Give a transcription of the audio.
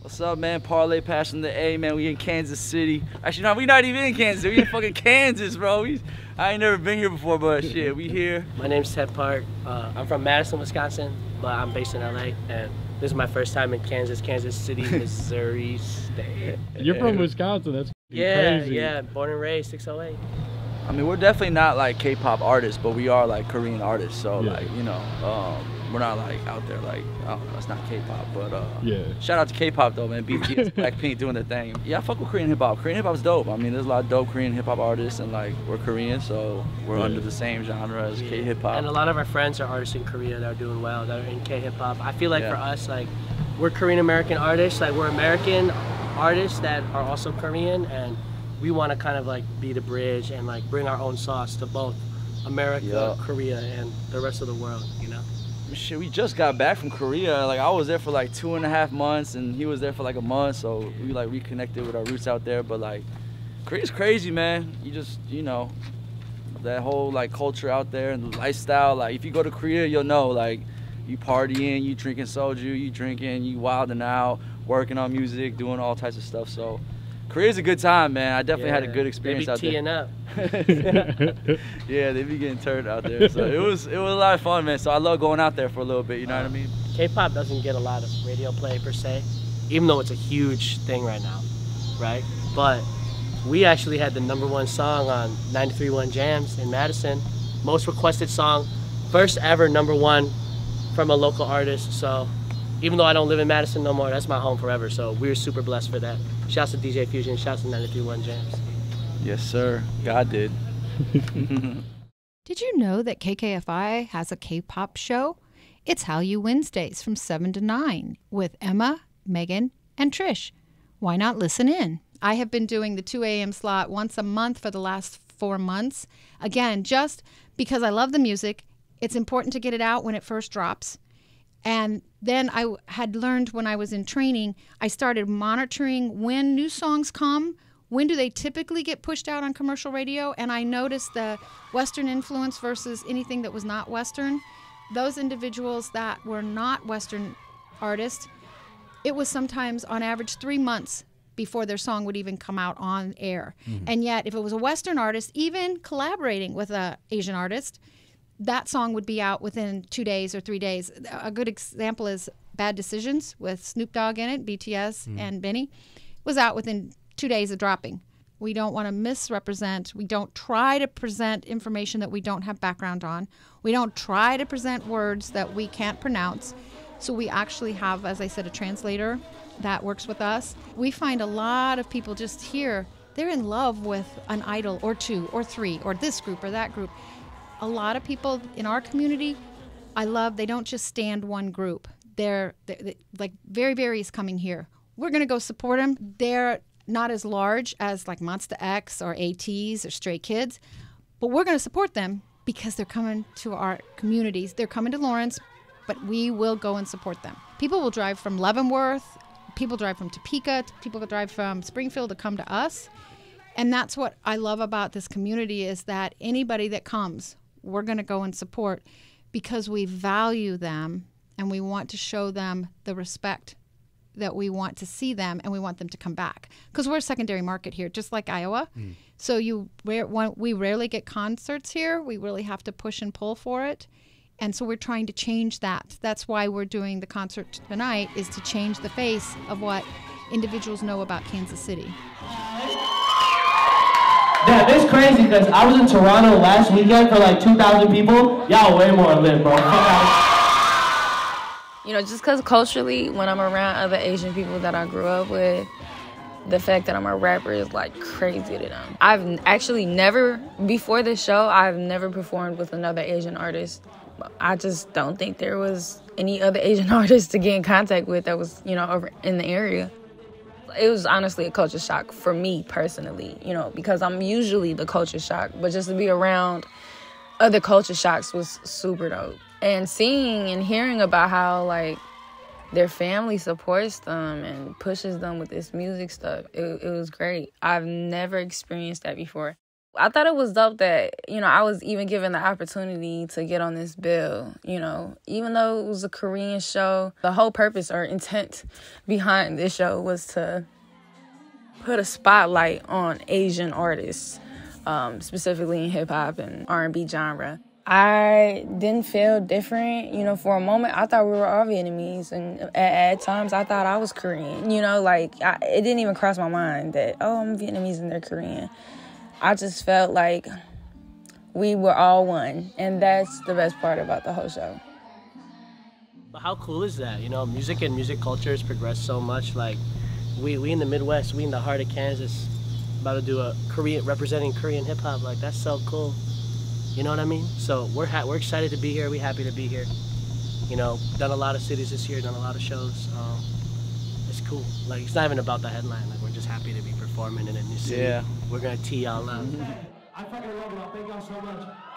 What's up, man? Parlay Pass in the A, man. We in Kansas City. Actually, no, we not even in Kansas. We in fucking Kansas, bro. We, I ain't never been here before, but shit, we here. My name's Ted Park. Uh, I'm from Madison, Wisconsin, but I'm based in LA, and this is my first time in Kansas, Kansas City, Missouri State. You're from Wisconsin. That's Yeah, crazy. yeah, born and raised, 608. I mean, we're definitely not like K-pop artists, but we are like Korean artists. So Yeah. like, you know, um, we're not like out there like, oh, that's not K-pop. But uh, Yeah. shout out to K-pop though, man. BTS, Blackpink doing their thing. Yeah, I fuck with Korean hip hop. Korean hip hop's dope. I mean, there's a lot of dope Korean hip hop artists, and like we're Korean, so we're Yeah. under the same genre as K-hip hop. And a lot of our friends are artists in Korea that are doing well, that are in K-hip hop. I feel like Yeah. for us, like, we're Korean American artists, like, we're American artists that are also Korean, and we want to kind of like be the bridge and like bring our own sauce to both America, Yeah. Korea, and the rest of the world, you know? Shit, we just got back from Korea. Like I was there for like two and a half months, and he was there for like a month. So we like reconnected with our roots out there. But like, Korea's crazy, man. You just, you know, that whole like culture out there and the lifestyle. Like if you go to Korea, you'll know. Like you partying, you drinking soju, you drinking, you wilding out, working on music, doing all types of stuff. So Korea's a good time, man. I definitely had a good experience they be out there. teeing up. yeah, they be getting turned out there. So it was it was a lot of fun, man. So I love going out there for a little bit. You know what I uh, mean? K-pop doesn't get a lot of radio play per se, even though it's a huge thing right now, right? But we actually had the number one song on 93.1 Jams in Madison, most requested song, first ever number one from a local artist. So even though I don't live in Madison no more, that's my home forever. So we're super blessed for that. Shouts to DJ Fusion, shouts to 931 Jams. Yes, sir. God did. Did you know that KKFI has a K pop show? It's Hallyu Wednesdays from 7 to 9 with Emma, Megan, and Trish. Why not listen in? I have been doing the 2 a.m. slot once a month for the last four months. Again, just because I love the music, it's important to get it out when it first drops. And then I had learned when I was in training, I started monitoring when new songs come. When do they typically get pushed out on commercial radio? And I noticed the Western influence versus anything that was not Western. Those individuals that were not Western artists, it was sometimes on average three months before their song would even come out on air. Mm-hmm. And yet, if it was a Western artist, even collaborating with a Asian artist, that song would be out within two days or three days. A good example is Bad Decisions with Snoop Dogg in it, BTS mm. and Benny, was out within two days of dropping. We don't want to misrepresent. We don't try to present information that we don't have background on. We don't try to present words that we can't pronounce. So we actually have, as I said, a translator that works with us. We find a lot of people just here, they're in love with an idol or two or three or this group or that group a lot of people in our community i love they don't just stand one group. They're, they're, they- like very is coming here. We're going to go support them they're not as large as like Monsta X or ATEEZ or stray kids but we're going to support them because they're coming to our communities. They're coming to lawrence but we will go and support them. People will drive from leavenworth people drive from topeka people drive from springfield to come to us. And that's what I love about this community is that anybody that comes, we're going to go and support because we value them and we want to show them the respect that we want to see them and we want them to come back. Because we're a secondary market here just like iowa. Mm. So you we rarely get concerts here. We really have to push and pull for it. And so we're trying to change that. That's why we're doing the concert tonight is to change the face of what individuals know about kansas city Yeah, this crazy because I was in Toronto last weekend for like 2,000 people. Y'all way more lit, bro. You know, just because culturally, when I'm around other Asian people that I grew up with, the fact that I'm a rapper is like crazy to them. I've actually never, before this show, I've never performed with another Asian artist. I just don't think there was any other Asian artist to get in contact with that was, you know, over in the area. It was honestly a culture shock for me personally, you know, because I'm usually the culture shock, but just to be around other culture shocks was super dope. And seeing and hearing about how like their family supports them and pushes them with this music stuff, it, it was great. I've never experienced that before. I thought it was dope that, you know, I was even given the opportunity to get on this bill, you know, even though it was a Korean show, the whole purpose or intent behind this show was to put a spotlight on Asian artists, um, specifically in hip hop and R&B genre. I didn't feel different. You know, for a moment, I thought we were all Vietnamese, and at, at times, I thought I was Korean. You know, like I, it didn't even cross my mind that oh, I'm Vietnamese and they're Korean. I just felt like we were all one, and that's the best part about the whole show. But how cool is that? You know, music and music culture has progressed so much. Like, we we in the Midwest, we in the heart of Kansas, about to do a Korean representing Korean hip hop. Like, that's so cool. You know what I mean? So we're ha- we're excited to be here. We're happy to be here. You know, done a lot of cities this year, done a lot of shows. Um, it's cool. Like it's not even about the headline. Like we're just happy to be performing in a new city. Yeah. We're gonna tee y'all up. I fucking love y'all. Thank y'all so much.